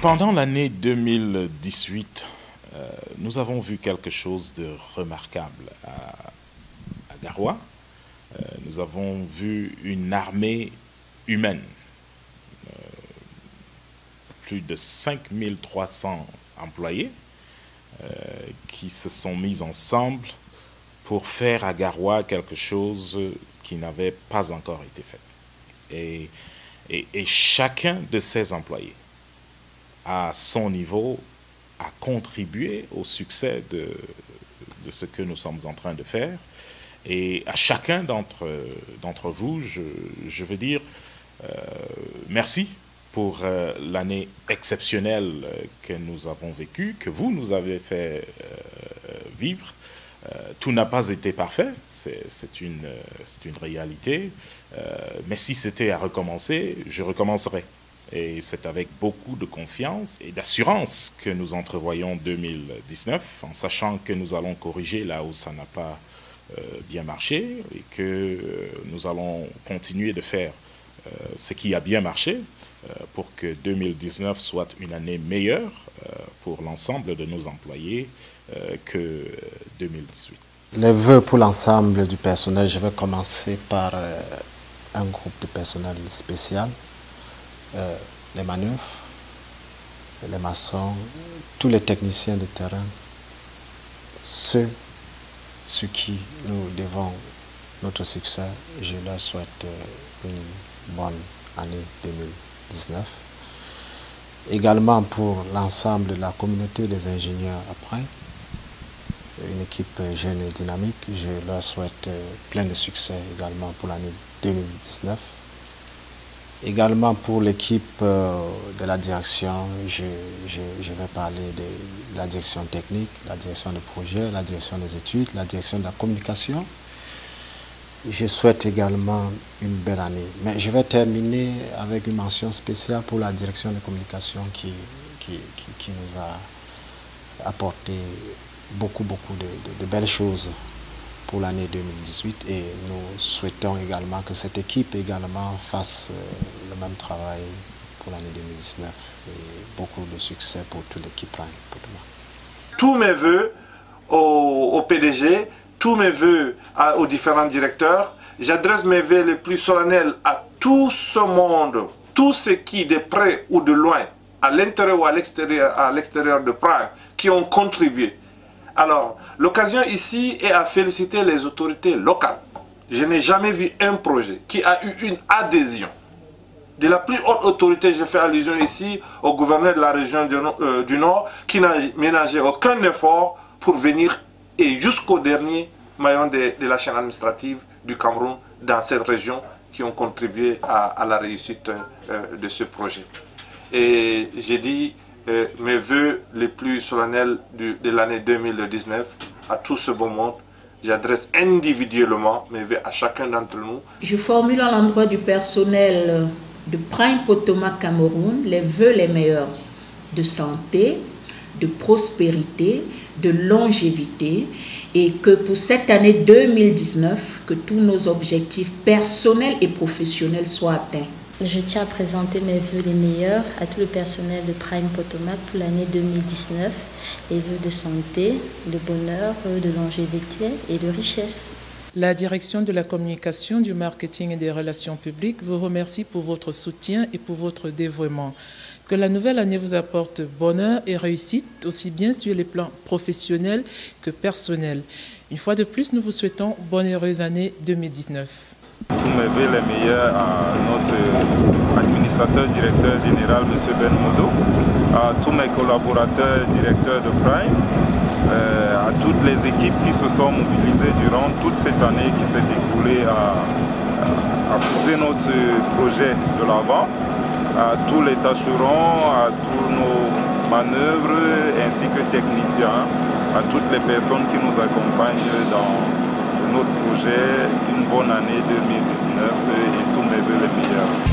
Pendant l'année 2018, euh, nous avons vu quelque chose de remarquable à, Garoua. Euh, nous avons vu une armée humaine. Euh, plus de 5300 employés qui se sont mis ensemble pour faire à Garoua quelque chose qui n'avait pas encore été fait. et chacun de ces employés à son niveau, a contribué au succès de, de ce que nous sommes en train de faire. Et à chacun d'entre vous, je, je, veux dire euh, merci pour euh, l'année exceptionnelle que nous avons vécue, que vous nous avez fait euh, vivre. tout n'a pas été parfait, c'est une, une réalité. mais si c'était à recommencer, je recommencerai. Et c'est avec beaucoup de confiance et d'assurance que nous entrevoyons 2019, en sachant que nous allons corriger là où ça n'a pas euh, bien marché et que euh, nous allons continuer de faire euh, ce qui a bien marché pour que 2019 soit une année meilleure pour l'ensemble de nos employés que 2018. Les vœux pour l'ensemble du personnel, je vais commencer par un groupe de personnel spécial euh, les manœuvres, les maçons, tous les techniciens de terrain, ceux ce qui nous devons notre succès, je leur souhaite euh, une bonne année 2019. Également pour l'ensemble de la communauté des ingénieurs après, une équipe jeune et dynamique, je leur souhaite euh, plein de succès également pour l'année 2019. Également pour l'équipe euh, de la direction, je, vais parler de la direction technique, la direction de projet, la direction des études, la direction de la communication. Je souhaite également une belle année. Mais je vais terminer avec une mention spéciale pour la direction de communication qui, qui, nous a apporté beaucoup, beaucoup de belles choses pour l'année 2018 et nous souhaitons également que cette équipe également fasse euh, le même travail pour l'année 2019 et beaucoup de succès pour toute l'équipe pour demain. Tous mes voeux au, PDG, tous mes voeux aux différents directeurs, j'adresse mes voeux les plus solennels à tout ce monde, tous ceux qui, de près ou de loin, à l'intérieur ou à l'extérieur de Prague, qui ont contribué alors, l'occasion ici est à féliciter les autorités locales. Je n'ai jamais vu un projet qui a eu une adhésion. De la plus haute autorité, je fais allusion ici au gouverneur de la région du, euh, Nord qui n'a ménagé aucun effort pour venir et jusqu'au dernier maillon de, la chaîne administrative du Cameroun dans cette région qui ont contribué à, la réussite euh, de ce projet. Et j'ai dit mes voeux les plus solennels de l'année 2019 à tout ce beau monde. J'adresse individuellement mes voeux à chacun d'entre nous. Je formule à l'endroit du personnel de Prime Potomac Cameroun les voeux les meilleurs de santé, de prospérité, de longévité et que pour cette année 2019, que tous nos objectifs personnels et professionnels soient atteints. Je tiens à présenter mes voeux les meilleurs à tout le personnel de Prime Potomac pour l'année 2019. Les vœux de santé, de bonheur, de longévité et de richesse. La direction de la communication, du marketing et des relations publiques vous remercie pour votre soutien et pour votre dévouement. Que la nouvelle année vous apporte bonheur et réussite, aussi bien sur les plans professionnels que personnels. Une fois de plus, nous vous souhaitons bonne et heureuse année 2019. Tous mes voeux les meilleurs à notre administrateur directeur général, M. Ben Modo, à tous mes collaborateurs directeurs de Prime, euh, à toutes les équipes qui se sont mobilisées durant toute cette année qui s'est découlée à, pousser notre projet de l'avant, à tous les tâcherons, à tous nos manœuvres ainsi que techniciens, à toutes les personnes qui nous accompagnent dans notre projet, une bonne année 2019 et tous mes voeux les meilleurs.